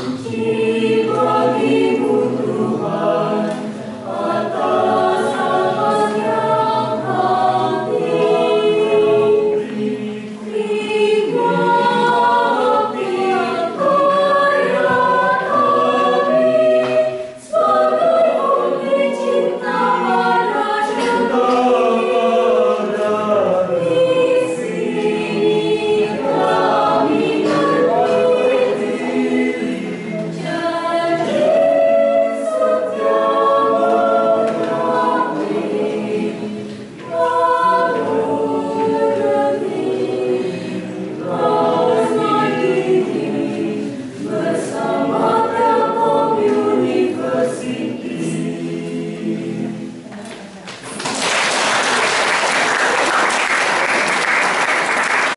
Jesus.